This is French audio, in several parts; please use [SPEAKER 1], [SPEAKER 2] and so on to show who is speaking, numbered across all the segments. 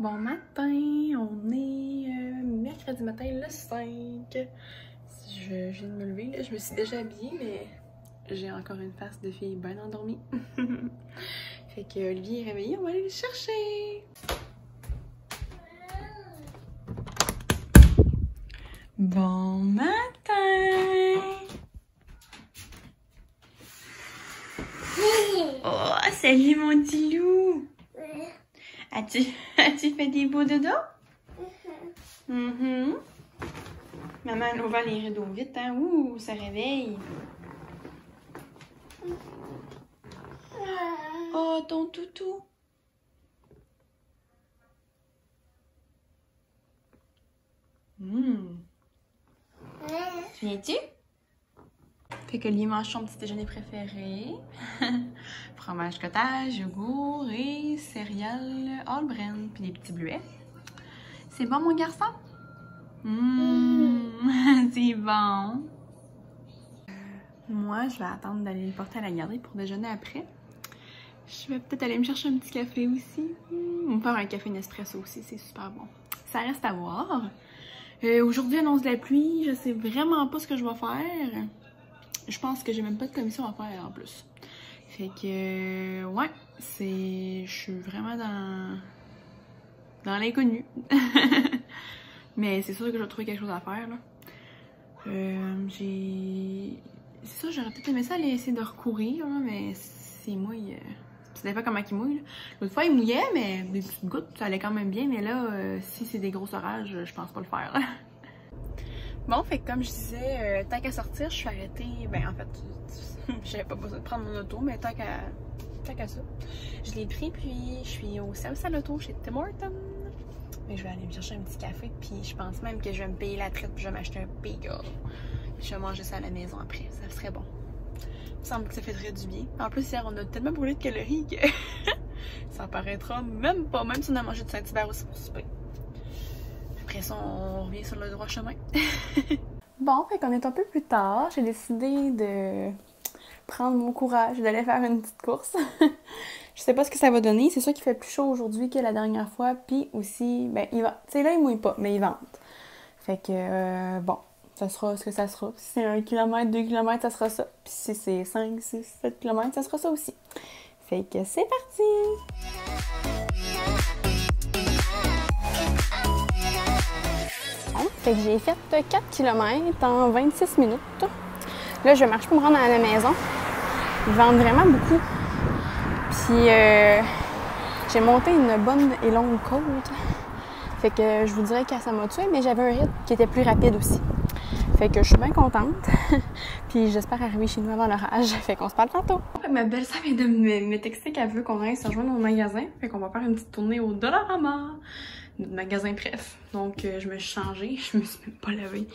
[SPEAKER 1] Bon matin, on est euh, mercredi matin le 5. Je, viens de me lever, là. je me suis déjà habillée, mais j'ai encore une face de fille bien endormie. fait que Olivier est réveillé, on va aller le chercher. Bon matin! Oh, salut mon petit loup! As-tu as fait des beaux dodo? Mhm. Maman, elle ouvre les rideaux vite, hein? Ouh, ça réveille. Oh, ton toutou. Tu viens-tu? Fait que lui mange son petit déjeuner préféré. Fromage cottage, yogourt et céréales all brand, puis des petits bleuets. C'est bon, mon garçon? Mmh, c'est bon. Moi, je vais attendre d'aller le porter à la garderie pour déjeuner après. Je vais peut-être aller me chercher un petit café aussi. Mmh, va faire un café Nespresso aussi, c'est super bon. Ça reste à voir. Euh, Aujourd'hui, annonce la pluie. Je sais vraiment pas ce que je vais faire. Je pense que j'ai même pas de commission à faire en plus. Fait que, ouais, c'est. Je suis vraiment dans. dans l'inconnu. Mais c'est sûr que je vais quelque chose à faire, là. Euh, j'ai. Ça, j'aurais peut-être aimé ça aller essayer de recourir, là, mais c'est mouille. Euh... Ça dépend comment il mouille. L'autre fois, il mouillait, mais des petites gouttes, ça allait quand même bien. Mais là, euh, si c'est des gros orages, je pense pas le faire. Bon, fait comme je disais, euh, tant qu'à sortir, je suis arrêtée. Ben, en fait, j'avais pas besoin de prendre mon auto, mais tant qu'à tant qu'à ça, je l'ai pris. Puis, je suis au service à chez Tim Hortons. Mais je vais aller me chercher un petit café. Puis, je pense même que je vais me payer la traite. Puis, je vais m'acheter un bagel. Je vais manger ça à la maison après. Ça serait bon. Il me semble que ça fait très du bien. En plus, hier, on a tellement brûlé de calories que ça paraîtra même pas, même si on a mangé de Saint-Hubert aussi pour souper. Après ça, on revient sur le droit chemin. bon, fait qu'on est un peu plus tard. J'ai décidé de prendre mon courage d'aller faire une petite course. Je sais pas ce que ça va donner. C'est sûr qu'il fait plus chaud aujourd'hui que la dernière fois. Puis aussi, ben, il va. Tu sais, là, il mouille pas, mais il vente. Fait que, euh, bon, ça sera ce que ça sera. Si c'est 1 km, 2 km, ça sera ça. Puis si c'est 5, 6, 7 km, ça sera ça aussi. Fait que c'est parti! Fait que j'ai fait 4 km en 26 minutes. Là, je marche pour me rendre à la maison. Ils vendent vraiment beaucoup. Puis, euh, j'ai monté une bonne et longue côte. Fait que je vous dirais que ça m'a tué, mais j'avais un rythme qui était plus rapide aussi. Fait que je suis bien contente. Puis j'espère arriver chez nous avant l'orage. Fait qu'on se parle tantôt. Ma belle-sœur vient de me, texter qu'elle veut qu'on aille se rejoindre au magasin. Fait qu'on va faire une petite tournée au Dollarama. Notre magasin bref. Donc euh, je me suis changée. Je me suis même pas lavée.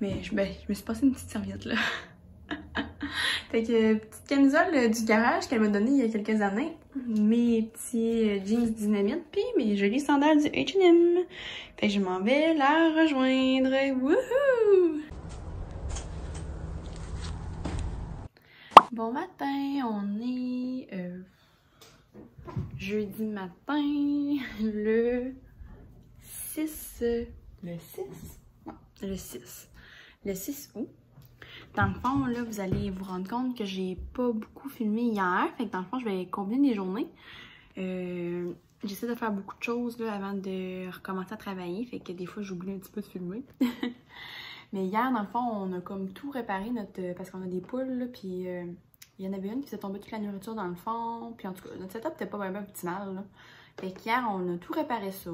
[SPEAKER 1] Mais je, ben, je me suis passé une petite serviette là. fait que petite camisole du garage qu'elle m'a donnée il y a quelques années. Mes petits jeans dynamite puis mes jolies sandales du H&M. Fait que je m'en vais la rejoindre. Wouhou! Bon matin, on est euh, jeudi matin, le 6... Le 6? Non, le 6. Le 6 août. Dans le fond, là, vous allez vous rendre compte que j'ai pas beaucoup filmé hier. Fait que dans le fond, je vais combiner les journées. Euh, J'essaie de faire beaucoup de choses là, avant de recommencer à travailler. Fait que des fois, j'oublie un petit peu de filmer. Mais hier, dans le fond, on a comme tout réparé notre... Parce qu'on a des poules, là, puis... Euh, il y en avait une qui s'est tombée toute la nourriture dans le fond. Puis en tout cas, notre setup n'était pas vraiment optimal. Là. Fait qu'hier, on a tout réparé ça.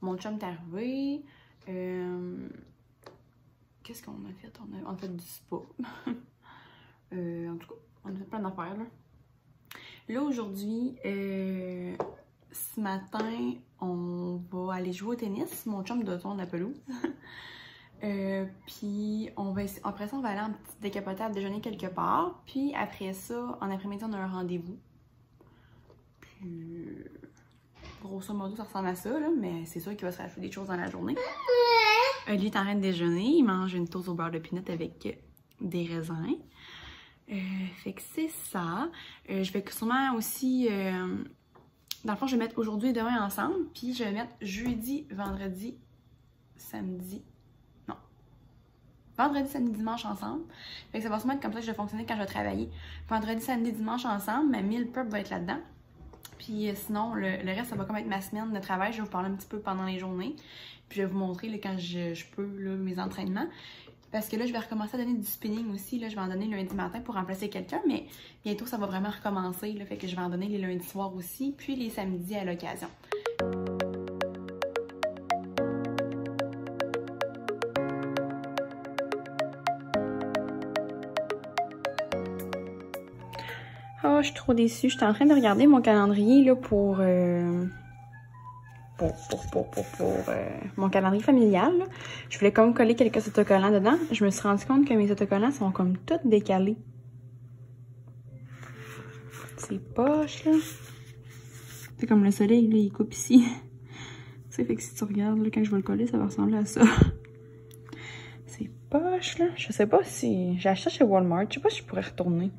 [SPEAKER 1] Mon chum est arrivé. Euh... Qu'est-ce qu'on a fait? On a, fait du spa. euh, en tout cas, on a fait plein d'affaires. Là, là aujourd'hui, euh, ce matin, on va aller jouer au tennis. Mon chum doit tourner la pelouse. Puis on va après ça on va aller en petit décapotable déjeuner quelque part puis après ça en après-midi on a un rendez-vous puis grosso modo ça ressemble à ça là, mais c'est sûr qu'il va se rajouter des choses dans la journée euh, lui est en train de déjeuner il mange une toast au beurre de pinot avec des raisins euh, fait que c'est ça je vais sûrement aussi dans le fond, je vais mettre aujourd'hui et demain ensemble, puis je vais mettre jeudi, vendredi, samedi. Non. Vendredi, samedi, dimanche ensemble. Fait que ça va sûrement être comme ça que je vais fonctionner quand je vais travailler. Vendredi, samedi, dimanche ensemble, ma meal prep va être là-dedans. Puis euh, sinon, le, reste, ça va comme être ma semaine de travail. Je vais vous parler un petit peu pendant les journées. Puis je vais vous montrer quand je, je peux là, mes entraînements. Parce que là, je vais recommencer à donner du spinning aussi. Là, je vais en donner lundi matin pour remplacer quelqu'un, mais bientôt, ça va vraiment recommencer. Fait que je vais en donner les lundis soirs aussi, puis les samedis à l'occasion. Je suis trop déçue. Je suis en train de regarder mon calendrier là, pour... Euh, pour, pour, pour, euh, mon calendrier familial. Je voulais comme coller quelques autocollants dedans. Je me suis rendu compte que mes autocollants sont comme tous décalés. C'est poche, là. C'est comme le soleil, là, il coupe ici. ça fait que si tu regardes, là, quand je vais le coller, ça va ressembler à ça. C'est poche, là. Je sais pas si... J'ai acheté chez Walmart. Je sais pas si je pourrais retourner.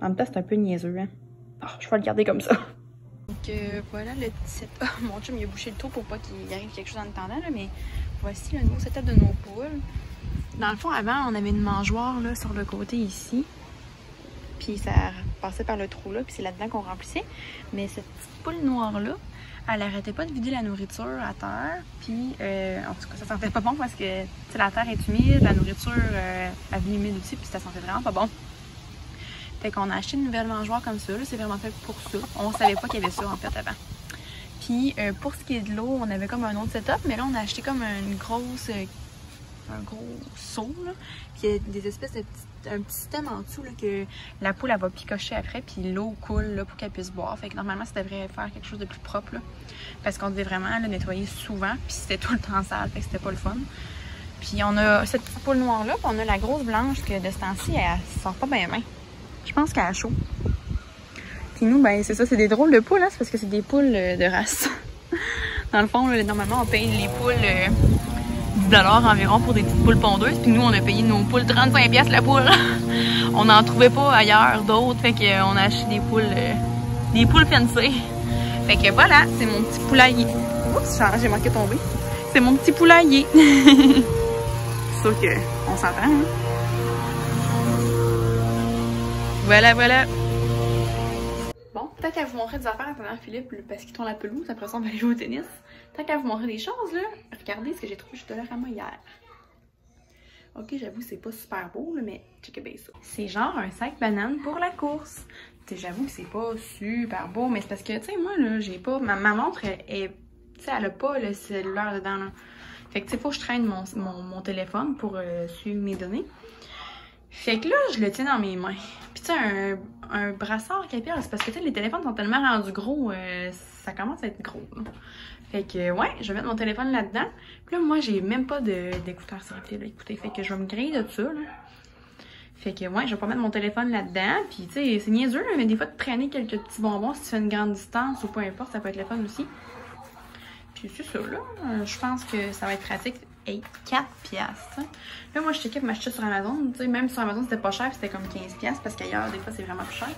[SPEAKER 1] En même temps, c'est un peu niaiseux, hein. Oh, je vais le garder comme ça. Donc euh, voilà le setup. mon chum il a bouché le tour pour pas qu'il arrive quelque chose en attendant, là, mais voici le nouveau setup de nos poules. Dans le fond, avant, on avait une mangeoire là, sur le côté ici. Puis ça passait par le trou là, puis c'est là-dedans qu'on remplissait. Mais cette petite poule noire-là, elle arrêtait pas de vider la nourriture à terre. Puis, euh, en tout cas, ça sentait pas bon parce que la terre est humide, la nourriture euh, elle vient humide aussi, puis ça sentait vraiment pas bon. Fait qu'on a acheté une nouvelle mangeoire comme ça. C'est vraiment fait pour ça. On savait pas qu'il y avait ça en fait avant. Puis euh, pour ce qui est de l'eau, on avait comme un autre setup, mais là on a acheté comme une grosse, euh, un gros seau là. Puis il y a des espèces de petits, un petit système en dessous là, que la poule elle va picocher après, puis l'eau coule là, pour qu'elle puisse boire. Fait que normalement ça devrait faire quelque chose de plus propre parce qu'on devait vraiment le nettoyer souvent, puis c'était tout le temps sale, fait que c'était pas le fun. Puis on a cette poule noire là, puis on a la grosse blanche que de ce temps-ci elle sort pas bien bien. Je pense a chaud. Puis nous, ben c'est ça, c'est des drôles de poules, hein, c'est parce que c'est des poules euh, de race. Dans le fond, normalement, on paye les poules 10 euh, environ pour des petites poules pondeuses. Puis nous, on a payé nos poules 35$ la poule. on n'en trouvait pas ailleurs d'autres, fait qu'on euh, a acheté des poules, des poules fancy. Fait que voilà, c'est mon petit poulailler. Oups, j'ai manqué tomber. C'est mon petit poulailler. c'est sûr qu'on s'entend, hein? Voilà, voilà. Bon, tant qu'à vous montrer des affaires pendant Philippe, parce qu'il tourne la pelouse, après ça on va aller jouer au tennis. Tant qu'à vous montrer des choses, là, regardez ce que j'ai trouvé chez Dollarama hier. Ok, j'avoue, c'est pas super beau, là, mais check bien ça. C'est genre un sac banane pour la course. J'avoue que c'est pas super beau, mais c'est parce que, tu sais, moi, là, j'ai pas... Ma, montre, elle, est... Tu sais, elle a pas le cellulaire dedans, là. Fait que, tu sais, faut que je traîne mon, mon, téléphone pour euh, suivre mes données. Fait que là, je le tiens dans mes mains. Puis tu sais, un, un brassard capillaire, c'est parce que les téléphones sont tellement rendus gros, euh, ça commence à être gros. Fait que ouais, je vais mettre mon téléphone là-dedans. Puis là, moi, j'ai même pas d'écouteurs sur la là, écoutez. Fait que je vais me griller de ça, là. Fait que ouais, je vais pas mettre mon téléphone là-dedans. Puis tu sais, c'est niaiseux, mais des fois, de traîner quelques petits bonbons si tu fais une grande distance ou peu importe, ça peut être le fun aussi. Puis c'est ça, là. Euh, je pense que ça va être pratique. Hey, 4 piastres. Là, moi, je checkais pour m'acheter sur Amazon. Tu même sur Amazon, c'était pas cher, c'était comme 15 piastres parce qu'ailleurs, des fois, c'est vraiment plus cher.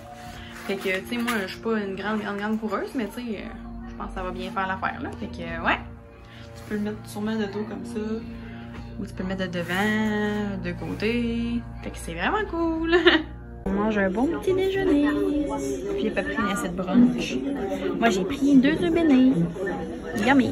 [SPEAKER 1] Fait que, tu sais, moi, je suis pas une grande, grande, grande coureuse, mais tu sais, euh, je pense que ça va bien faire l'affaire, là. Fait que, ouais. Tu peux le mettre sûrement de dos comme ça. Ou tu peux le mettre de devant, de côté. Fait que c'est vraiment cool. On mange un bon petit déjeuner. Puis j'ai pas pris une assiette brunch. Moi, j'ai pris deux œufs bénis. Yummy!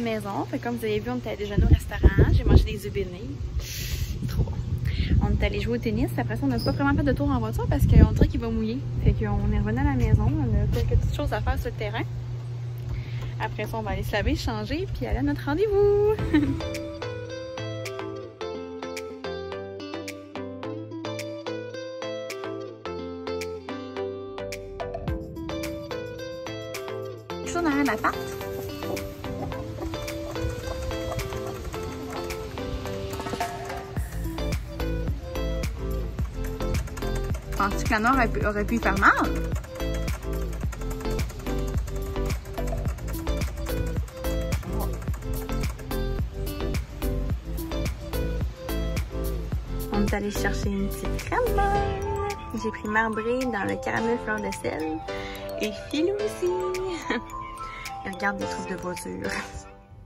[SPEAKER 1] Maison. Fait comme vous avez vu, on était à déjeuner au restaurant. J'ai mangé des œufs. Trop bon. On est allé jouer au tennis. Après ça, on n'a pas vraiment fait de tour en voiture parce qu'on dirait qu'il va mouiller. Fait qu'on est revenu à la maison. On a quelques petites choses à faire sur le terrain. Après ça, on va aller se laver, changer, puis aller à notre rendez-vous. Derrière la pâte. Penses-tu que la noire aurait pu faire mal? On est allé chercher une petite crème. J'ai pris marbré dans le caramel fleur de sel. Et Philou aussi. Il regarde des trucs de voiture.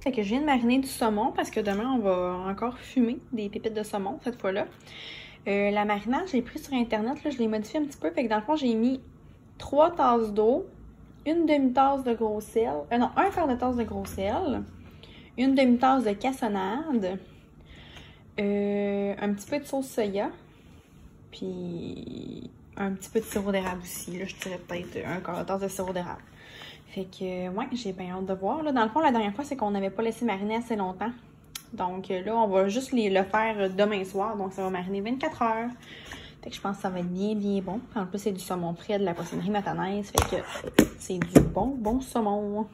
[SPEAKER 1] Fait que je viens de mariner du saumon parce que demain on va encore fumer des pépites de saumon cette fois-là. Euh, la marinade, j'ai pris sur internet, là, je l'ai modifié un petit peu. Fait que dans le fond, j'ai mis 3 tasses d'eau, une demi-tasse de gros sel, euh, non, un quart de tasse de gros sel, une demi-tasse de cassonade, euh, un petit peu de sauce soya, puis un petit peu de sirop d'érable aussi. Là, je dirais peut-être un quart de tasse de sirop d'érable. Fait que, ouais, j'ai bien hâte de voir. Là. Dans le fond, la dernière fois, c'est qu'on n'avait pas laissé mariner assez longtemps. Donc là, on va juste le faire demain soir. Donc ça va mariner 24 heures. Fait que je pense que ça va être bien, bien bon. En plus, c'est du saumon frais de la poissonnerie matanaise. Fait que c'est du bon, bon saumon.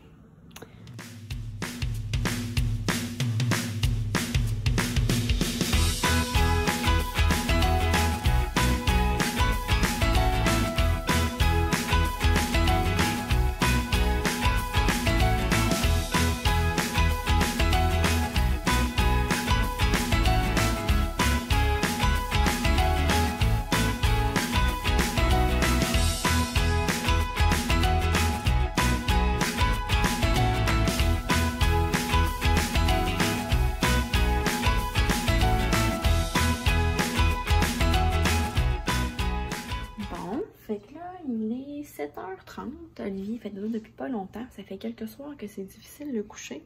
[SPEAKER 1] 7h30. Olivier fait dodo depuis pas longtemps. Ça fait quelques soirs que c'est difficile de coucher.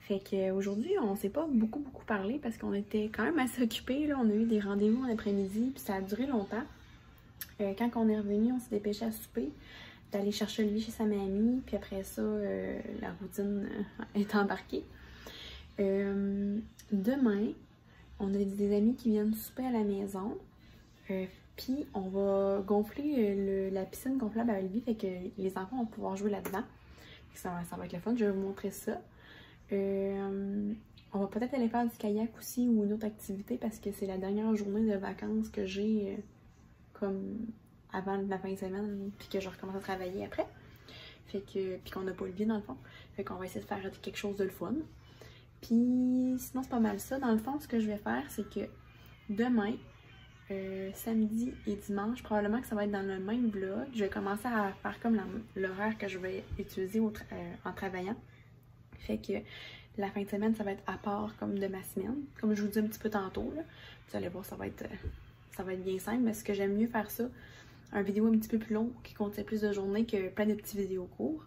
[SPEAKER 1] Fait qu'aujourd'hui, on s'est pas beaucoup, beaucoup parlé parce qu'on était quand même assez occupés. Là. On a eu des rendez-vous en après-midi, puis ça a duré longtemps. Euh, quand on est revenu, on s'est dépêché à souper, d'aller chercher Olivier chez sa mamie, puis après ça, euh, la routine est embarquée. Euh, demain, on a des amis qui viennent souper à la maison. Euh, puis on va gonfler le, la piscine gonflable à Olivier, fait que les enfants vont pouvoir jouer là-dedans. Ça, ça, va être le fun, je vais vous montrer ça. Euh, on va peut-être aller faire du kayak aussi ou une autre activité parce que c'est la dernière journée de vacances que j'ai euh, comme avant la fin de semaine, puis que je recommence à travailler après. Fait que, puis qu'on n'a pas Olivier dans le fond. Fait qu'on va essayer de faire quelque chose de le fun. Puis sinon c'est pas mal ça. Dans le fond, ce que je vais faire, c'est que demain, euh, samedi et dimanche, probablement que ça va être dans le même vlog. Je vais commencer à faire comme l'horaire que je vais utiliser euh, en travaillant. Fait que la fin de semaine, ça va être à part comme de ma semaine. Comme je vous dis un petit peu tantôt, là. vous allez voir, ça va être, euh, ça va être bien simple. Mais ce que j'aime mieux faire ça, un vidéo un petit peu plus long qui contient plus de journées que plein de petits vidéos courts.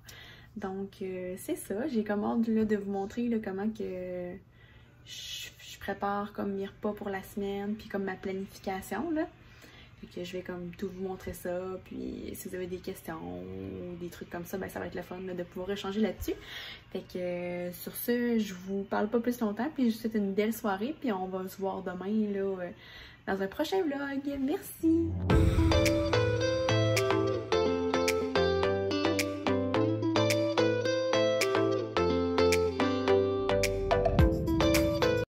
[SPEAKER 1] Donc c'est ça, j'ai comme hâte là, de vous montrer là, comment que je, prépare comme mes repas pour la semaine, puis comme ma planification là. Fait que je vais comme tout vous montrer ça, puis si vous avez des questions ou des trucs comme ça, ben ça va être le fun de pouvoir échanger là-dessus. Fait que euh, sur ce, je vous parle pas plus longtemps, puis je vous souhaite une belle soirée, puis on va se voir demain là, euh, dans un prochain vlog. Merci!